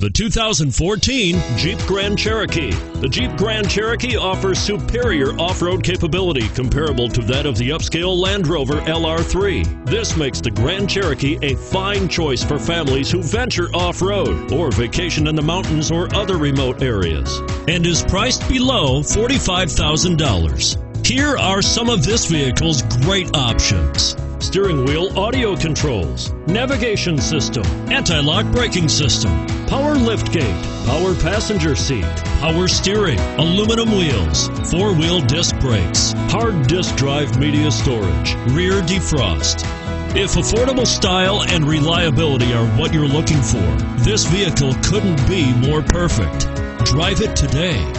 The 2014 Jeep Grand Cherokee. The Jeep Grand Cherokee offers superior off road capability comparable to that of the upscale Land Rover LR3. This makes the Grand Cherokee a fine choice for families who venture off road or vacation in the mountains or other remote areas and is priced below $45,000. Here are some of this vehicle's great options steering wheel audio controls, navigation system, anti lock braking system, power liftgate, power passenger seat, power steering, aluminum wheels, four wheel disc brakes, hard disk drive media storage, rear defrost. If affordable style and reliability are what you're looking for, this vehicle couldn't be more perfect. Drive it today.